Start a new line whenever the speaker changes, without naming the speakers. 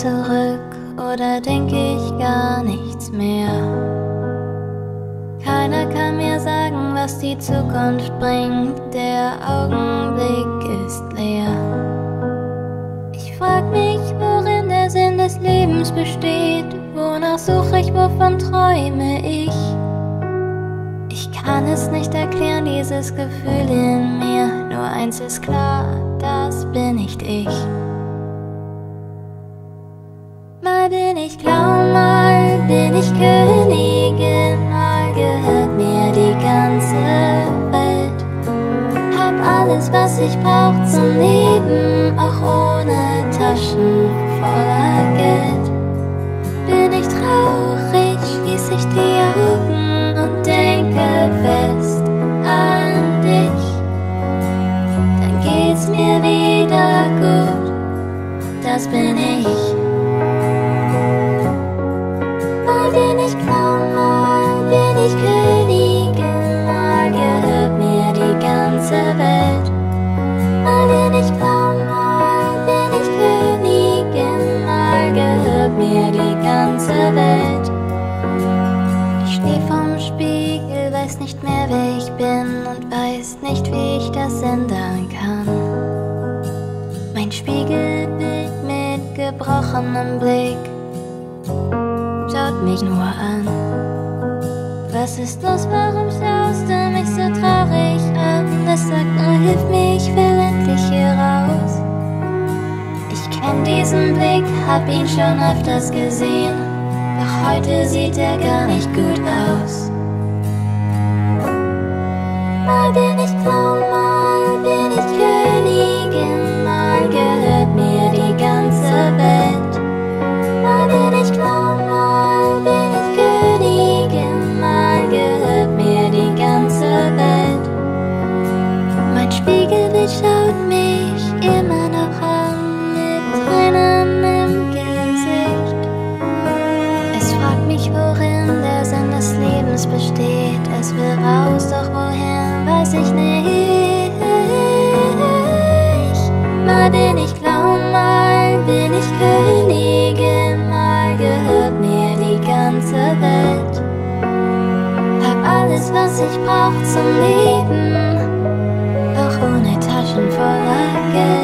zurück oder denk ich gar nichts mehr? Keiner kann mir sagen, was die Zukunft bringt, der Augenblick ist leer. Ich frag mich, worin der Sinn des Lebens besteht, wonach suche ich, wovon träume ich? Ich kann es nicht erklären, dieses Gefühl in mir, nur eins ist klar, das bin nicht ich. Alles, was ich brauch zum Leben, auch ohne Taschen voller Geld. Bin ich traurig, schließ ich die Augen und denke fest an dich. Dann geht's mir wieder gut, das bin ich. Ganze Welt. Ich steh vorm Spiegel, weiß nicht mehr, wer ich bin und weiß nicht, wie ich das ändern kann. Mein Spiegelbild mit gebrochenem Blick schaut mich nur an. Was ist los, warum schaust diesen Blick hab ihn schon öfters gesehen, doch heute sieht er gar nicht gut aus. Mal bin ich blau, mal bin ich Königin, mal gehört mir die ganze Welt. Mal bin ich blau, mal bin ich Königin, mal gehört mir die ganze Welt. Mein Spiegel will schauen. es besteht. Es will raus, doch wohin, weiß ich nicht. Mal bin ich Clown, mal bin ich Königin, mal gehört mir die ganze Welt. Hab alles, was ich brauch zum Leben, doch ohne Taschen voller Geld.